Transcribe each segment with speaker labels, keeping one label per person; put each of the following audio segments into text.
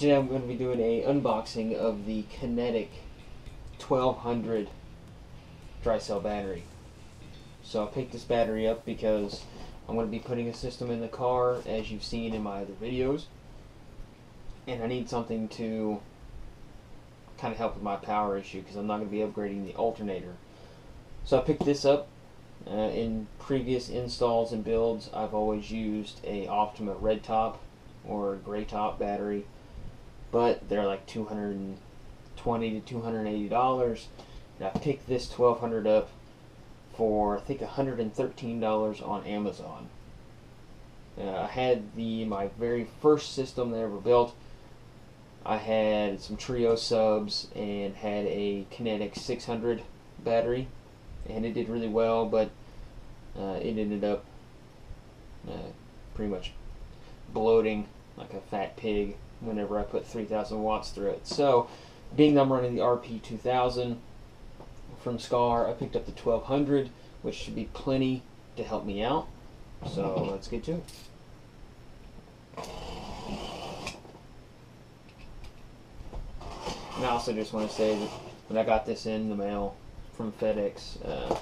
Speaker 1: Today I'm going to be doing a unboxing of the Kinetik 1200 dry cell battery. So I picked this battery up because I'm going to be putting a system in the car as you've seen in my other videos. And I need something to kind of help with my power issue because I'm not going to be upgrading the alternator. So I picked this up. Uh, in previous installs and builds, I've always used a Optima red top or gray top battery, but they're like 220 to 280 dollars. And I picked this 1200 up for I think 113 dollars on Amazon. Uh, I had the my very first system that I ever built. I had some Trio subs and had a Kinetik 600 battery and it did really well, but uh, it ended up uh, pretty much bloating like a fat pig whenever I put 3,000 watts through it. So, being that I'm running the RP2000 from Skar, I picked up the 1200, which should be plenty to help me out. So, let's get to it. And I also just want to say that when I got this in the mail, from FedEx. Uh,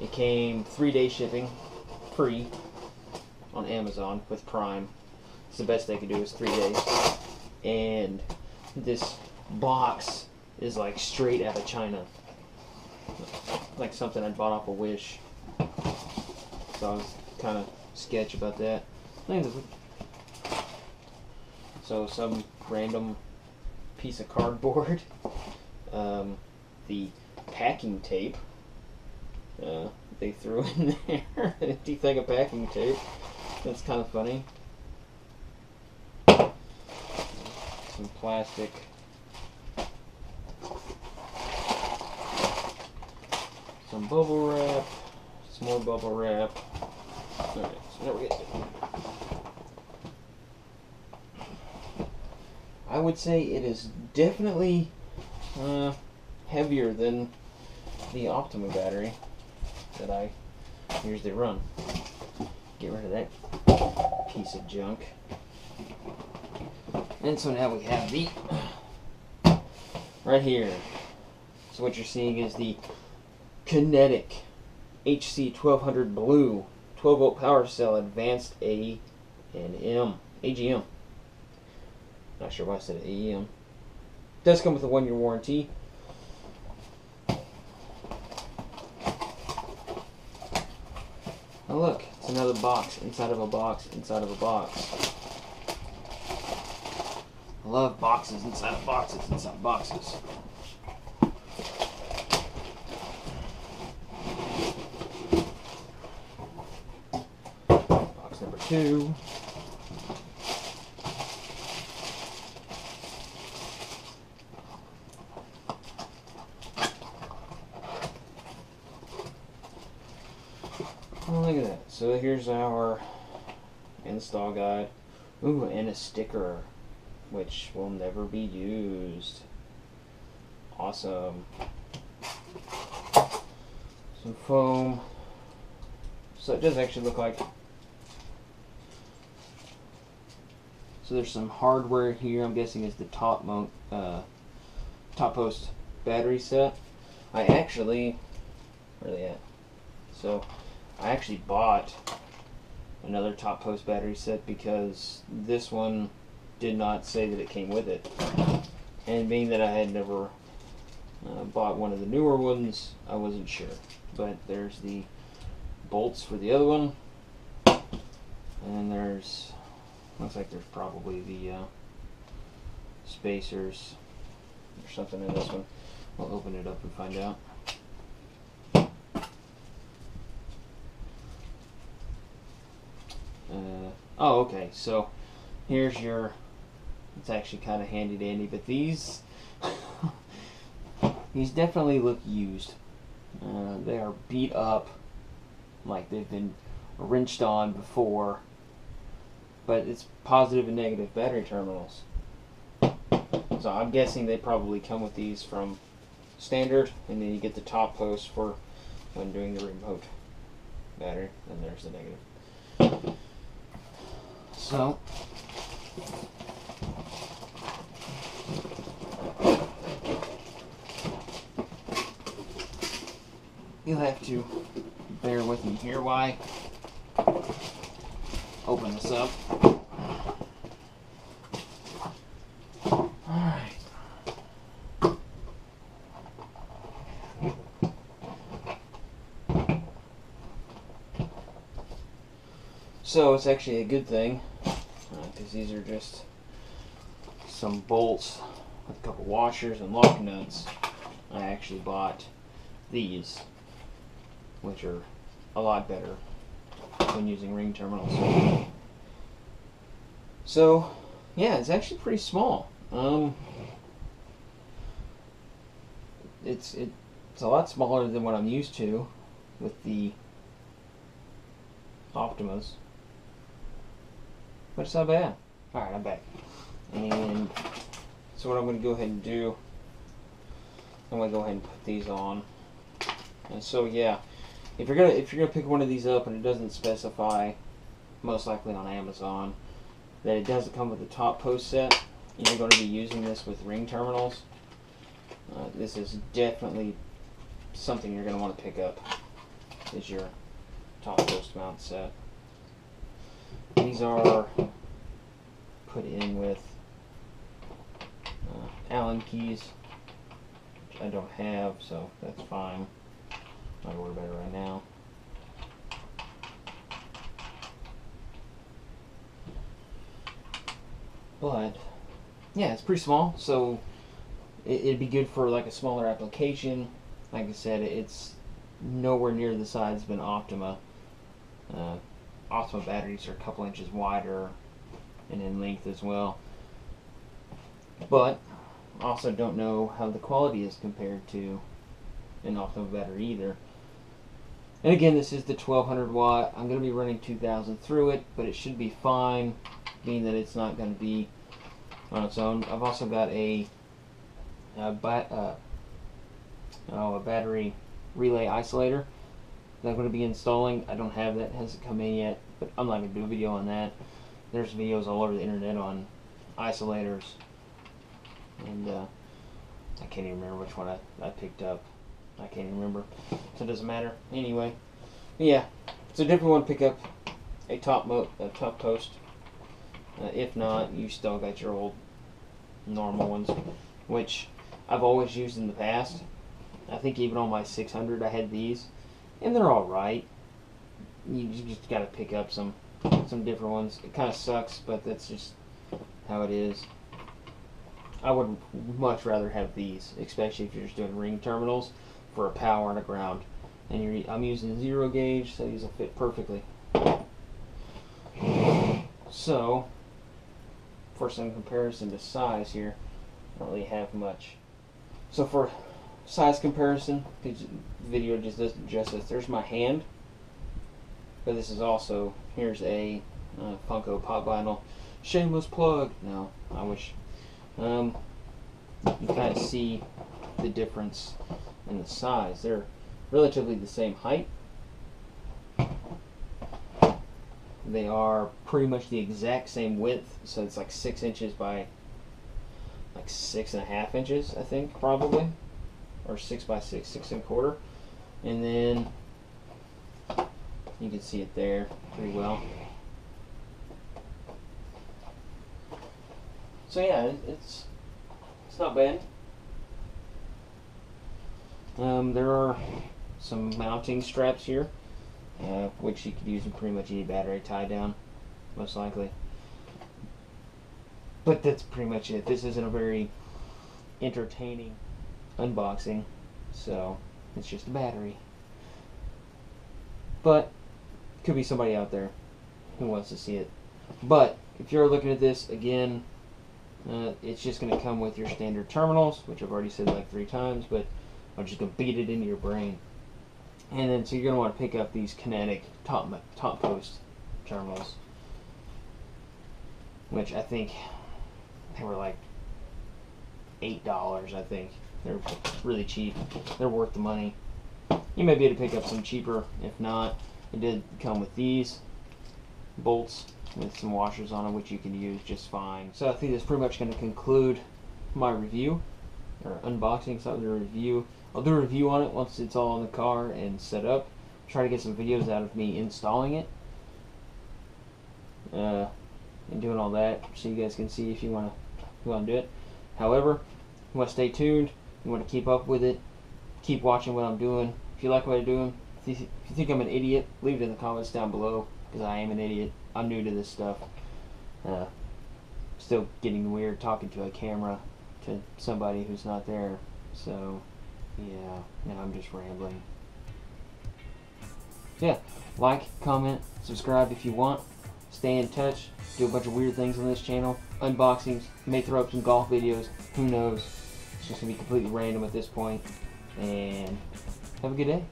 Speaker 1: it came three day shipping, free, on Amazon with Prime. It's the best they could do is three days. And this box is like straight out of China. Like something I bought off a Wish. So I was kind of sketch about that. So some random piece of cardboard. Um, the packing tape. Uh, they threw in there an empty thing of packing tape. That's kind of funny. Some plastic. Some bubble wrap. Some more bubble wrap. So now we get I would say it is definitely uh, heavier than the Optima battery that I usually run. Get rid of that piece of junk. And so now we have the right here. So what you're seeing is the Kinetik HC1200 BLU 12 volt power cell advanced A and M AGM. Not sure why I said AEM. Does come with a one year warranty. Oh look, it's another box inside of a box inside of a box. Love boxes inside of boxes inside of boxes. Box number two. Oh, look at that. So here's our install guide. Ooh, and a sticker, which will never be used. Awesome. Some foam. So it does actually look like... So there's some hardware here, I'm guessing is the top mount, uh, top post battery set. I actually, where are they at? So I actually bought another top post battery set because this one did not say that it came with it. And being that I had never uh, bought one of the newer ones, I wasn't sure. But there's the bolts for the other one. And there's, looks like there's probably the uh, spacers or something in this one. I'll open it up and find out. Uh, oh, okay. So here's your. It's actually kind of handy dandy, but these these definitely look used. Uh, they are beat up, like they've been wrenched on before. But it's positive and negative battery terminals. So I'm guessing they probably come with these from standard, and then you get the top post for when doing the remote battery. And there's the negative. So, you'll have to bear with me here Why? Open this up. Alright. So it's actually a good thing because uh, these are just some bolts with a couple washers and lock nuts. I actually bought these, which are a lot better when using ring terminals. So, yeah, it's actually pretty small. Um, it's it, it's a lot smaller than what I'm used to with the Optimus, But it's not bad. Alright, I'm back. And so what I'm going to go ahead and do, I'm going to go ahead and put these on. And so yeah, if you're gonna if you're gonna pick one of these up and it doesn't specify, most likely on Amazon, that it doesn't come with the top post set, you're going to be using this with ring terminals. Uh, this is definitely something you're going to want to pick up. Is your top post mount set. These are put in with uh, Allen keys, which I don't have, so that's fine. Not worry about it right now. But yeah, it's pretty small, so it, would be good for like a smaller application. Like I said, it's nowhere near the size of an Optima. Uh, Optima batteries are a couple inches wider and in length as well. But also don't know how the quality is compared to an Optima battery either. And again, this is the 1200 watt. I'm going to be running 2000 through it, but it should be fine, being that it's not going to be on its own. I've also got a, a, uh, oh, a battery relay isolator that I'm going to be installing. I don't have that, it hasn't come in yet, but I'm not going to do a video on that. There's videos all over the internet on isolators, and uh, I can't even remember which one I, I picked up. I can't remember, so it doesn't matter. Anyway, yeah, so definitely want to pick up a top mo a top post. Uh, if not, you still got your old normal ones, which I've always used in the past. I think even on my 600 I had these, and they're all right. You just got to pick up some some different ones. It kind of sucks, but that's just how it is. I would much rather have these, especially if you're just doing ring terminals for a power and a ground. And you're, I'm using zero gauge, so these will fit perfectly. So, for some comparison to size here, I don't really have much. So for size comparison, the video just doesn't justice. There's my hand, but this is also, here's a uh, Funko pop vinyl. Shameless plug. No, I wish. Um, you kind of see the difference in the size. They're relatively the same height. They are pretty much the exact same width, so it's like six inches by like six and a half inches, I think, probably, or six by six, six and a quarter, and then you can see it there pretty well. So yeah, it's it's not bad. Um, there are some mounting straps here, uh, which you could use in pretty much any battery tie down, most likely. But that's pretty much it. This isn't a very entertaining unboxing, so it's just a battery. But could be somebody out there who wants to see it. But if you're looking at this again, uh, it's just going to come with your standard terminals, which I've already said like three times, but I'm just to beat it into your brain. And then, so you're going to want to pick up these Kinetik top, top post terminals, which I think they were like $8, I think. They're really cheap. They're worth the money. You may be able to pick up some cheaper. If not, it did come with these bolts with some washers on them, which you can use just fine. So I think that's pretty much going to conclude my review or unboxing, so I'll do review. I'll do a review on it once it's all in the car and set up. Try to get some videos out of me installing it. Uh, and doing all that so you guys can see if you want to you want to do it. However, you want to stay tuned. You want to keep up with it. Keep watching what I'm doing. If you like what I'm doing, if you, think I'm an idiot, leave it in the comments down below because I am an idiot. I'm new to this stuff. Uh, still getting weird talking to a camera to somebody who's not there. So, yeah, now I'm just rambling. Yeah, like, comment, subscribe if you want. Stay in touch. Do a bunch of weird things on this channel. Unboxings. May throw up some golf videos. Who knows? It's just going to be completely random at this point. And have a good day.